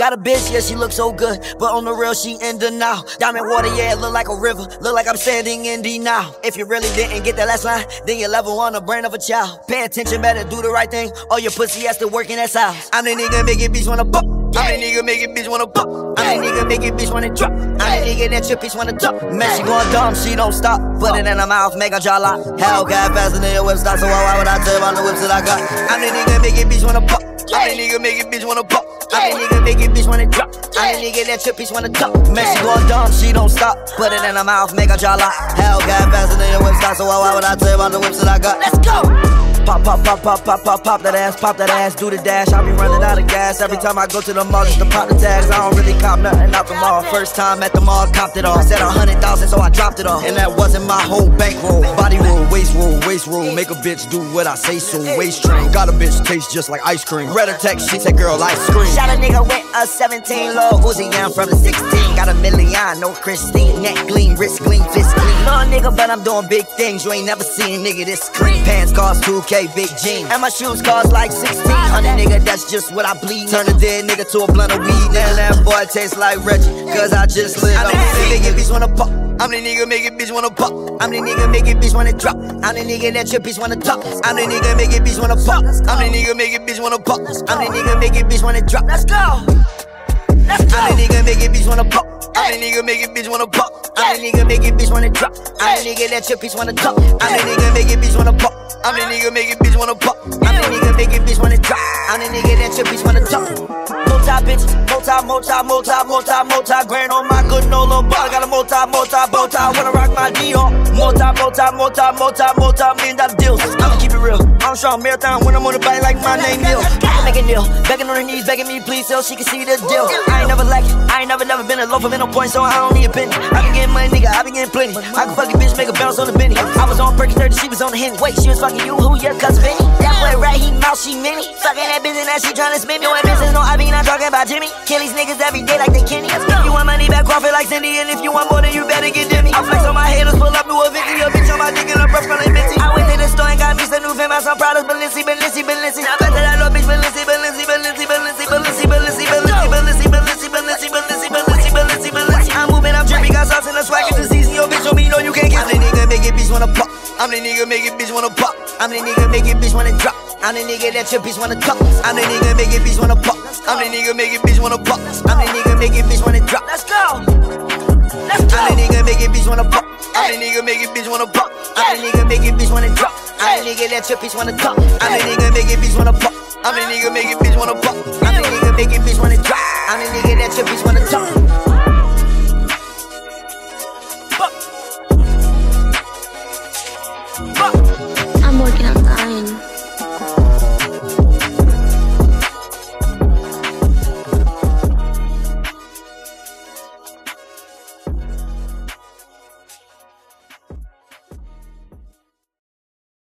Got a bitch, yeah, she looks so good, but on the real, she in denial. Diamond water, yeah, it look like a river, look like I'm standing in the Nile. If you really didn't get that last line, then you level on the brain of a child. Pay attention, better do the right thing, or your pussy has to work in that size. I'm the nigga make it bitch wanna pop. I'm the nigga make it bitch wanna pop. I'm the nigga make it bitch wanna drop. I'm the nigga that your bitch wanna drop. Man, she going dumb, she don't stop. Put it in her mouth, make her jaw lock. Hell, got faster than your whip stop, so why why would I tell you about the whips that I got? I'm the nigga make it bitch wanna pop. I'm the nigga make it bitch wanna pop. I'm the nigga make it bitch wanna drop. I'm the nigga that your bitch wanna talk. Man, she going dumb, she don't stop. Put it in her mouth, make her jaw lock. Hell, got faster than your whip stop, so why would I tell you about the whips that I got? Let's go. Pop, pop, pop, pop, pop, pop, pop that ass, pop that ass, do the dash. I be running out of gas every time I go to the mall just to pop the tags. I don't really cop nothing out the mall. First time at the mall, copped it all. Said a hundred thousand, so I dropped it all. And that wasn't my whole bankroll. Body roll, waist roll, waist roll. Make a bitch do what I say so. Waist train, got a bitch taste just like ice cream. Red attack, she said, girl, ice cream. Shot a nigga with a 17 low Uzi, I'm from the 16. Got a million, no Christine. Neck gleam, wrist gleam, fist gleam. Little nigga, but I'm doing big things. You ain't never seen nigga this clean. Pants cost 2K, big jeans. And my shoes cost like 1600, nigga, that's just what I bleed. Turn a dead nigga to a blunt of weed. Now that boy tastes like Reggie, cause I just live I'm the nigga make it bitch wanna pop. I'm the nigga make it bitch wanna pop. I'm the nigga make it bitch wanna drop. I'm the nigga that your bitch wanna talk. I'm the nigga make it bitch wanna pop. I'm the nigga make it bitch wanna pop. I'm the nigga make it bitch wanna drop. Let's go. Let's go. I'm the nigga make it bitch wanna pop. I'm the nigga make it bitch wanna pop. I'm the nigga make it bitch wanna drop. I'm the nigga that your bitch wanna talk. I'm the nigga make it bitch wanna pop. I'm the nigga make it bitch wanna pop. I'm the nigga make it bitch wanna drop. I'm the nigga that your bitch wanna talk. Multi bitch, multi, multi, multi, multi, multi, grand on my good no little bar. Got a multi, multi, multi, wanna rock my Dior. Multi, multi, multi, multi, multi, million dollar deals. I'ma keep it real. I'm strong marathon when I'm on the bike like my name Neil. Make a deal, begging on her knees, begging me please so she can see the deal. I ain't never a low for no point, so I don't need a penny. I been getting money, nigga, I been getting plenty. I can fuck a bitch, make a bounce on the benny. I was on Perky 30, she was on the henny. Wait, she was fucking you, who your cousin Benny? That boy right, he mouth, she mini. Fucking that bitch and that she tryna spin me. No business, no I be not talking about Jimmy. Kill these niggas every day like they Kenny. If you want money back, profit like Cindy, and if you want more, then you better get Demi. I flex on my haters, pull up to a Vicky, a bitch on my dick and like Minty. I went to the store and got me some new fame, some products, Balenci, Balenci, Balenci. I'm the nigga make it bitch wanna pop. I'm the nigga make it bitch wanna drop. I'm the nigga that your bitch wanna talk. I'm the nigga make it bitch wanna pop. I'm the nigga make it bitch wanna pop. I'm the nigga make it bitch wanna drop. Let's go. Let's go. I'm the nigga make it bitch wanna pop. I'm the nigga make it bitch wanna pop. I'm the nigga make it bitch wanna drop. I'm the nigga that your bitch wanna talk. I'm the nigga make it bitch wanna pop. I'm the nigga make it bitch wanna pop. I'm the nigga make it bitch wanna drop. I'm the nigga that your bitch wanna talk. I'm working on dying.